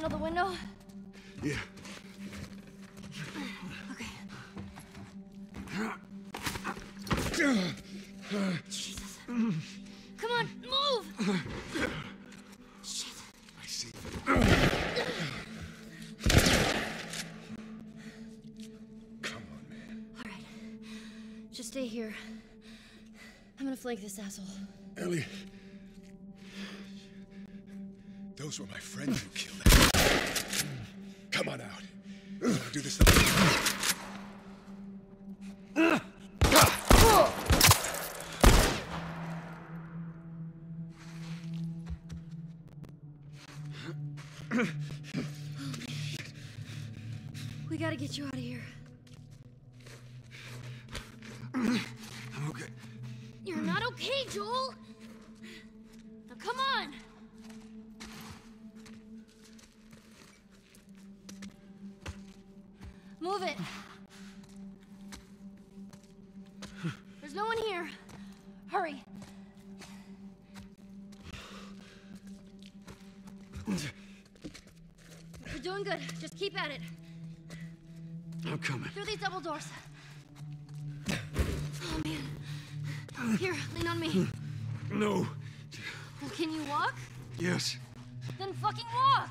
handle the window? Yeah. Okay. Jesus. Come on, move! Shit. I see. Come on, man. All right. Just stay here. I'm gonna flank this asshole. Ellie. Those were my friends you killed. Move it! There's no one here. Hurry. You're doing good. Just keep at it. I'm coming. Through these double doors. Oh, man. Here, lean on me. No. Well, can you walk? Yes. Then fucking walk!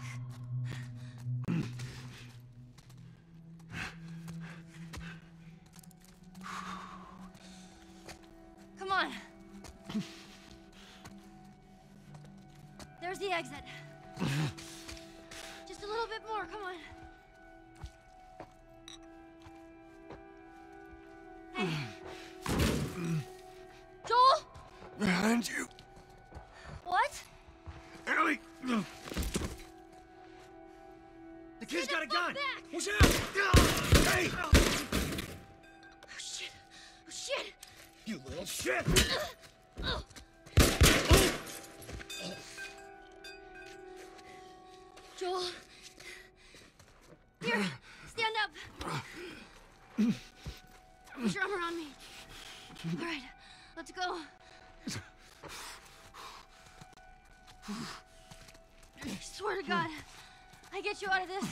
Out of this.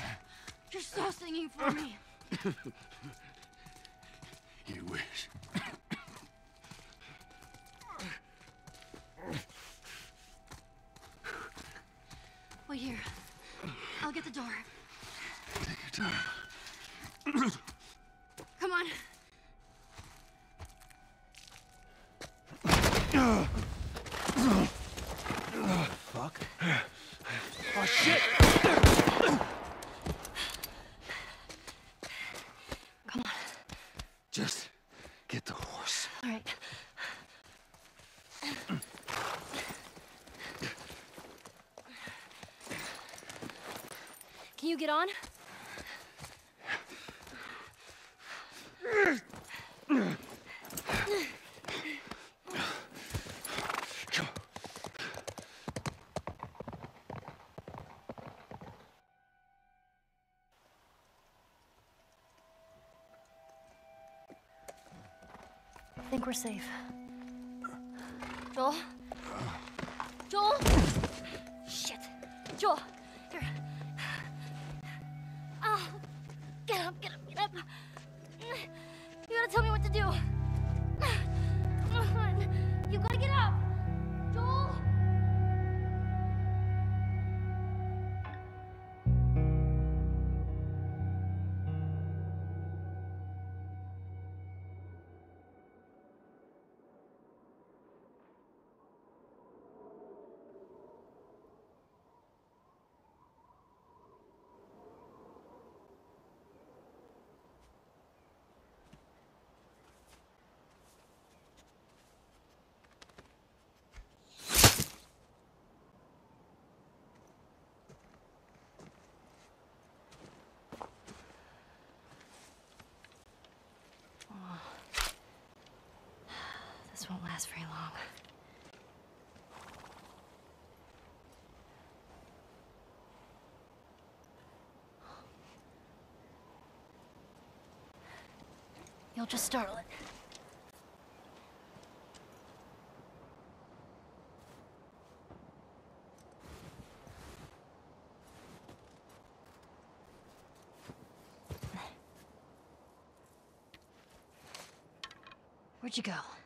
You're so singing for me. You wish. Wait here. I'll get the door. Take your time. you get on? I think we're safe. Joel? Joel? Shit. Joel! Won't last very long. You'll just startle it. Where'd you go?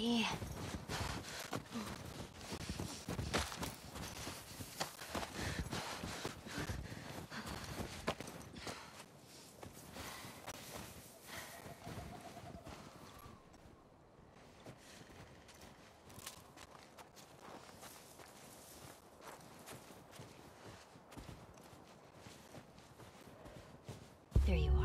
There you are.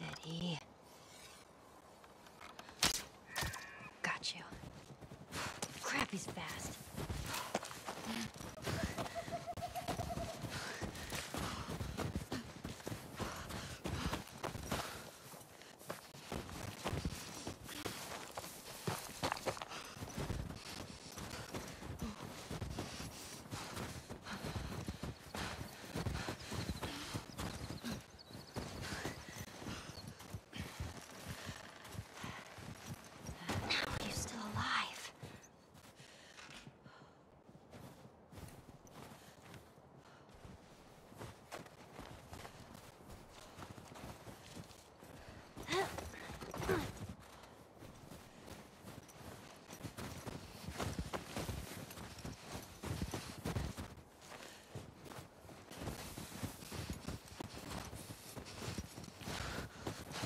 Steady. Got you. Crap, he's fast. How are you still alive?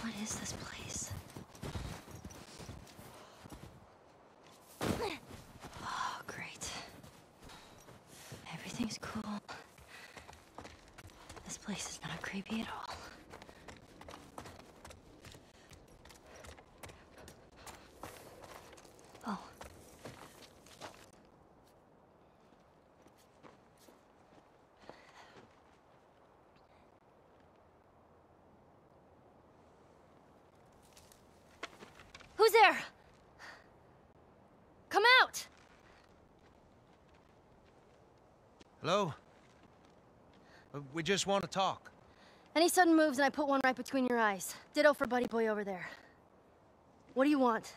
What is this place? Oh, great. Everything's cool. This place is not creepy at all. Oh. Who's there? Come out! Hello? Uh, We just want to talk. Any sudden moves and I put one right between your eyes. Ditto for Buddy Boy over there. What do you want?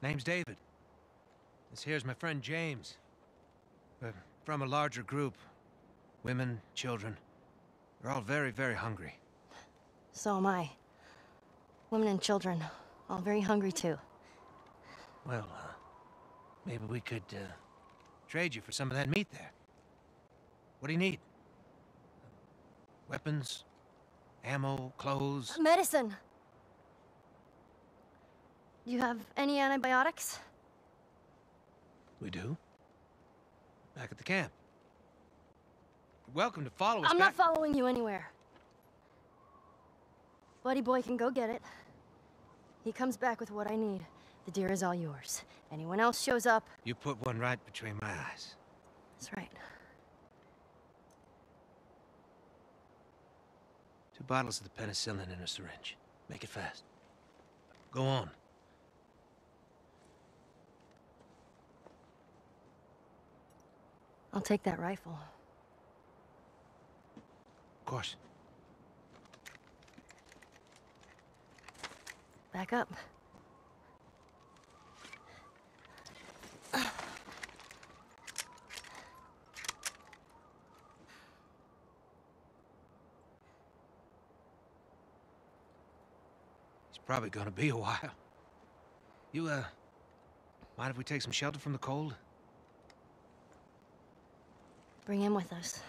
Name's David. This here's my friend James. We're from a larger group. Women, children. We're all very, very hungry. So am I. Women and children, all very hungry too. Well, uh, maybe we could, uh, trade you for some of that meat there. What do you need? Weapons? Ammo? Clothes? Medicine! Do you have any antibiotics? We do. Back at the camp. You're welcome to follow us I'm not following you anywhere. Buddy Boy can go get it. He comes back with what I need. The deer is all yours. Anyone else shows up, You put one right between my eyes. that's right. Two bottles of the penicillin in a syringe. Make it fast. Go on. I'll take that rifle. Of course. Back up. Probably gonna be a while. You, uh, mind if we take some shelter from the cold? Bring him with us.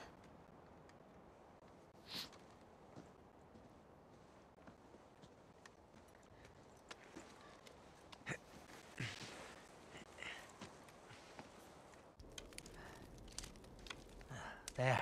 There.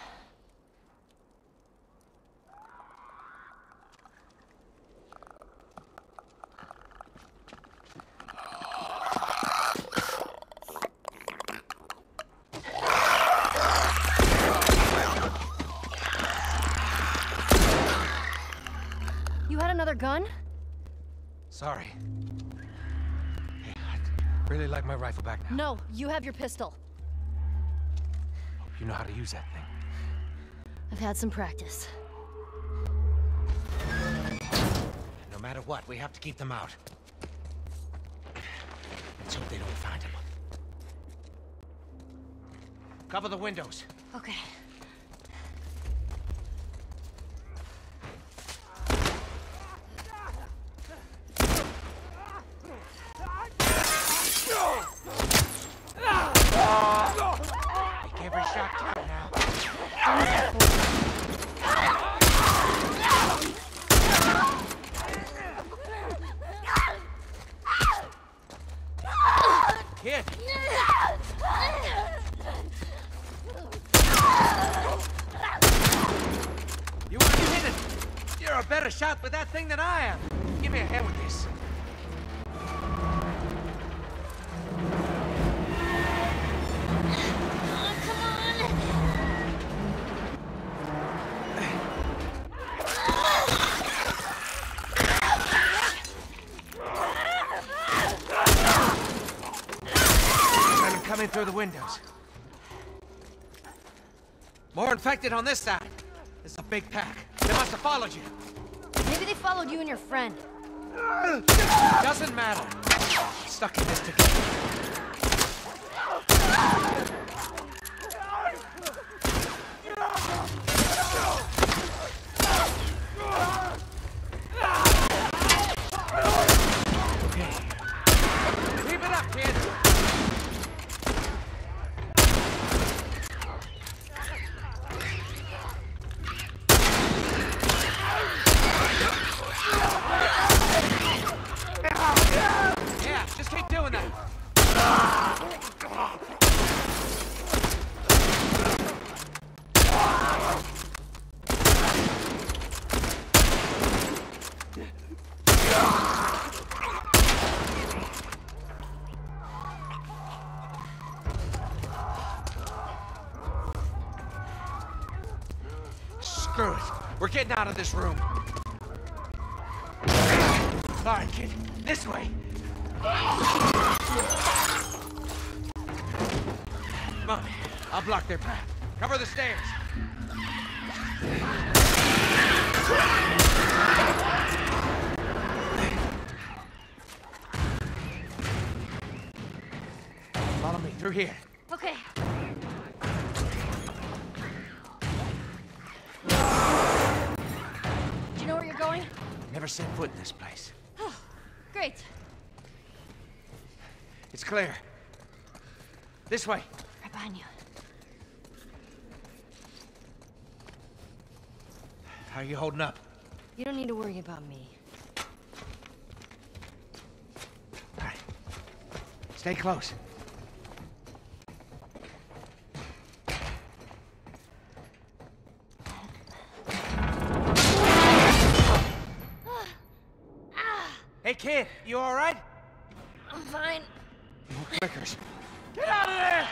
My rifle back now. No, you have your pistol. Hope you know how to use that thing. I've had some practice. No matter what, we have to keep them out. Let's hope they don't find him. Cover the windows. Okay. Make every shot count now. Kid! You want to hit it? You're a better shot with that thing than I am. Give me a hand with this. Coming through the windows. More infected on this side. It's a big pack. They must have followed you. Followed you and your friend. Doesn't matter. Stuck in this together. Okay. Keep it up, kid. Yeah, just keep doing that. Screw it. We're getting out of this room. Clear. This way. Right behind you. How are you holding up? You don't need to worry about me. All right. Stay close. Ah. Ah. Hey, kid, you all right? I'm fine. More. Get out of there!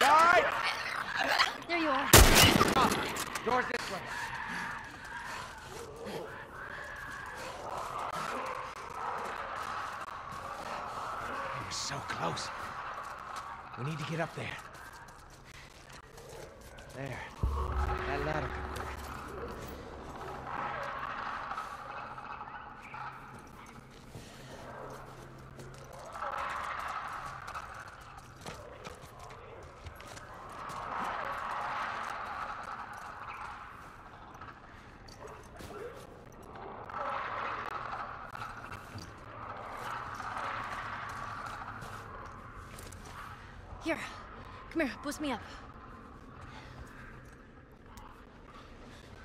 You all right? There you are. Doors this way. We were so close. We need to get up there. There. That ladder could work. Here. Come here. Boost me up.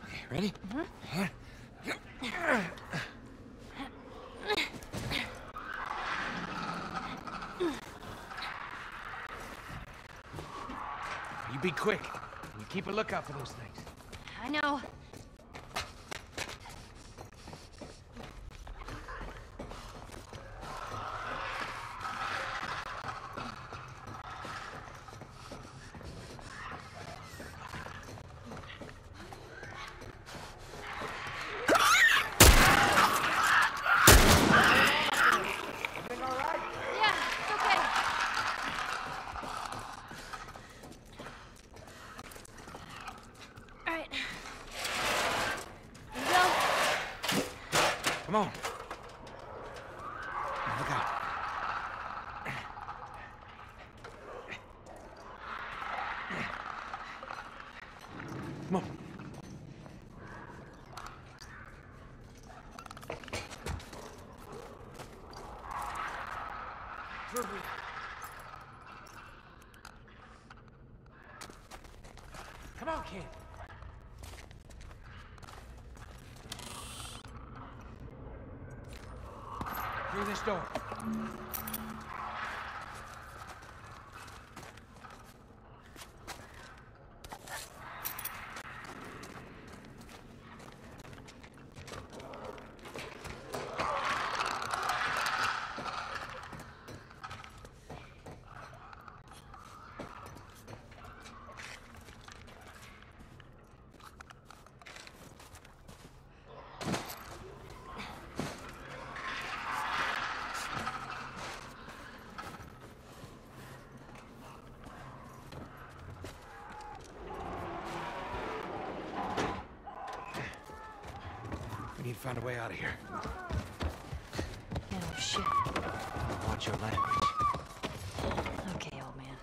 Okay, ready? You be quick. And you keep a lookout for those things. I know. Yeah, it's okay. All right. Here we go. Come on. Look out. Come on. Come on, kid. Through this door. Way out of here. Oh, shit. Watch your language. Okay, old man.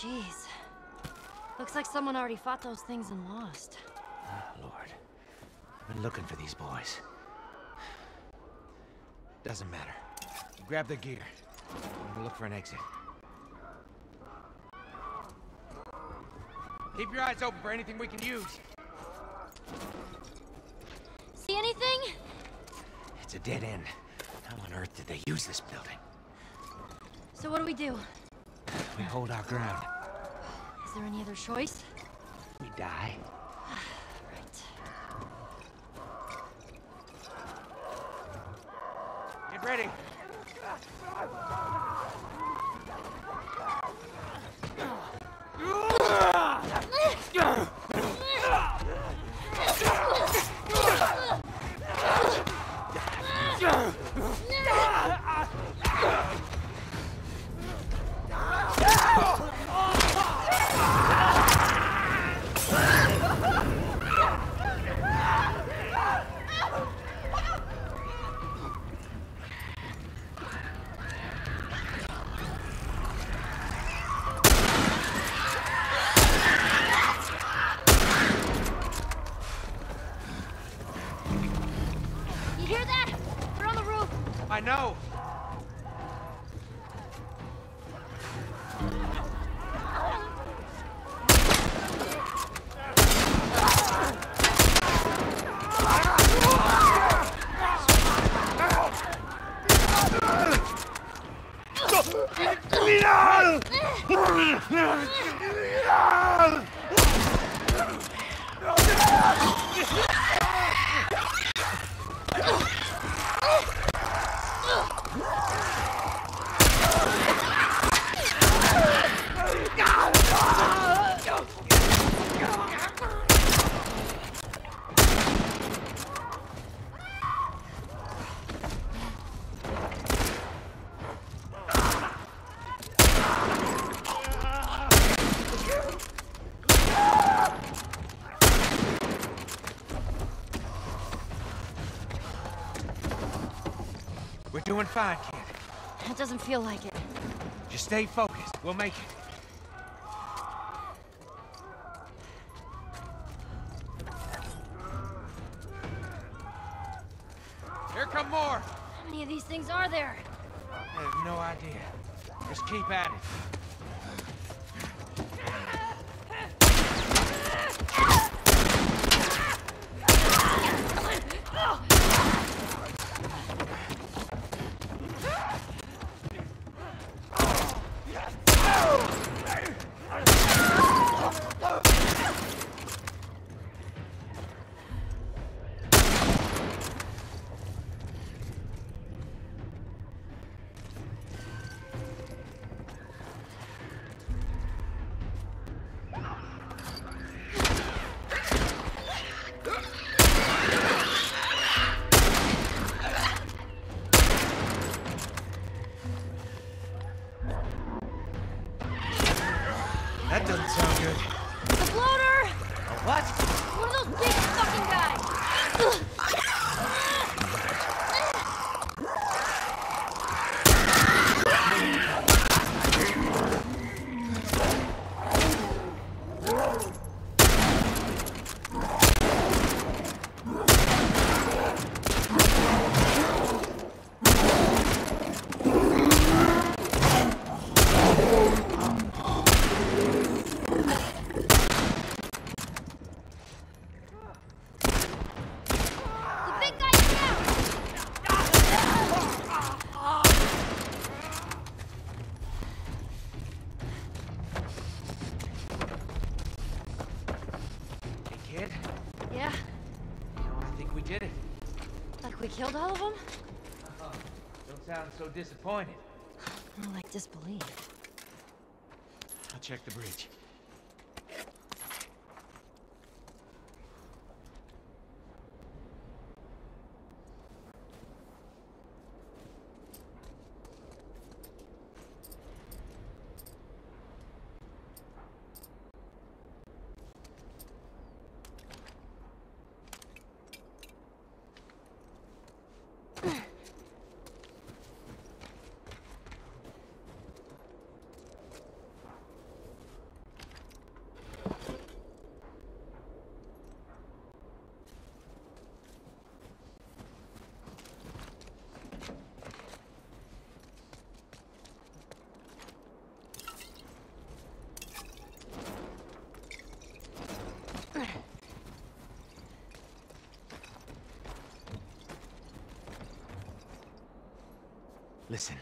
Jeez. Looks like someone already fought those things and lost. Ah, Lord. I've been looking for these boys. Doesn't matter. Grab the gear. I'm gonna look for an exit. Keep your eyes open for anything we can use. See anything? It's a dead end. How on earth did they use this building? So what do we do? We hold our ground. Is there any other choice? We die. Fine, kid. It doesn't feel like it. Just stay focused. We'll make it. Here come more. How many of these things are there? I have no idea. Just keep at it. So disappointed. More like disbelief. I'll check the bridge. Listen,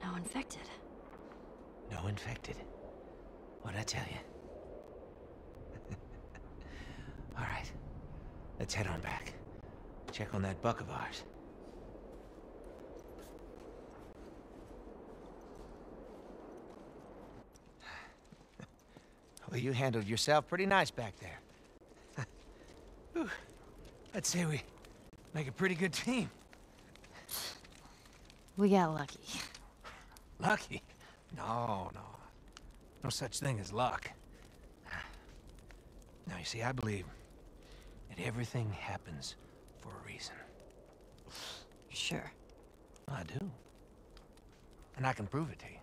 No infected. no infected. What'd I tell you? All right, let's head on back. Check on that buck of ours. Well, you handled yourself pretty nice back there. I'd say we make a pretty good team. We got lucky. Lucky? No, no. No such thing as luck. Now, you see, I believe that everything happens for a reason. Sure. I do. And I can prove it to you.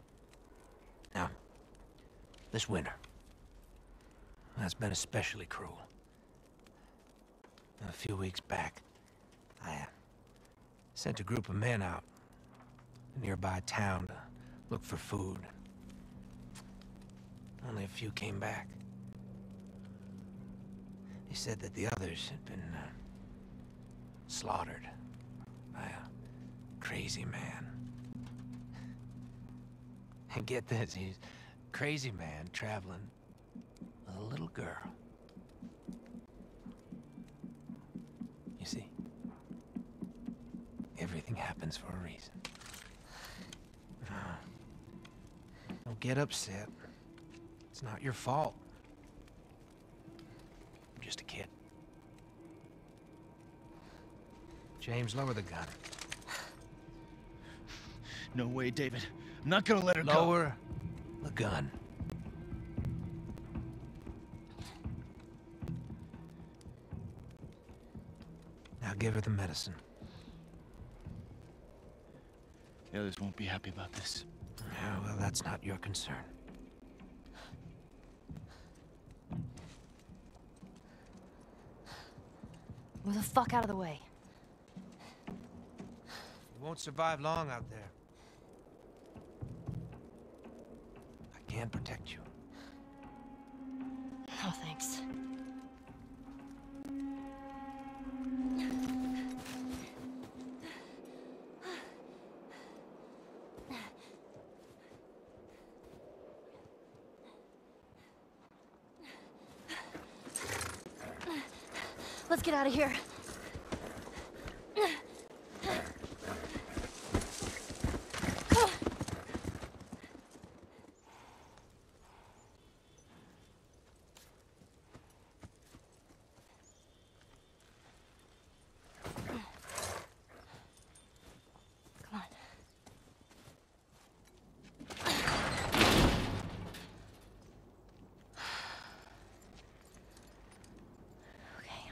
Now, this winter, that's been especially cruel. A few weeks back, I uh, sent a group of men out nearby town to look for food. Only a few came back. They said that the others had been uh, slaughtered by a crazy man. And get this, he's crazy man traveling with a little girl. You see, everything happens for a reason. Don't get upset. It's not your fault. I'm just a kid. James, lower the gun. No way, David. I'm not gonna let her go. Lower the gun. Now give her the medicine. The others won't be happy about this. Yeah, well, that's not your concern. Move the fuck out of the way. You won't survive long out there. I can't protect you. Oh, thanks. Let's get out of here. Come on. Okay.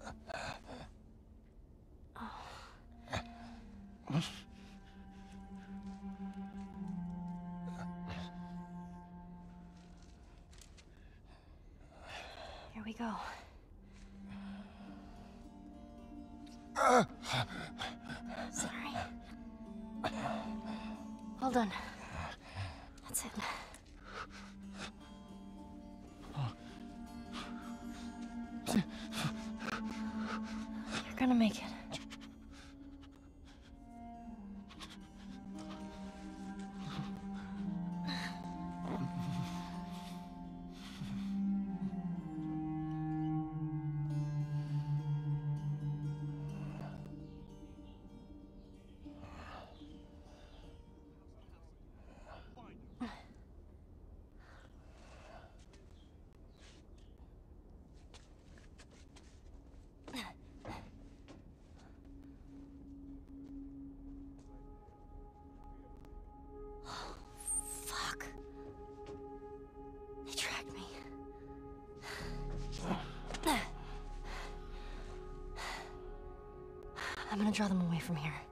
Draw them away from here.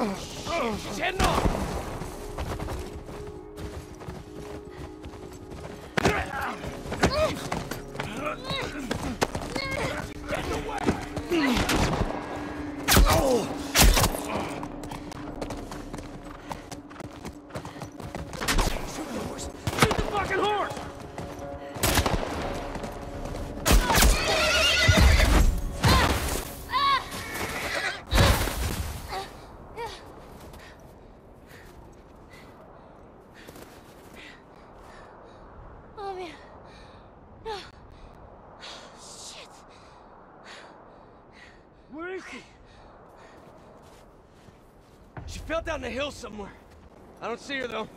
Dead. The hill somewhere. I don't see her though.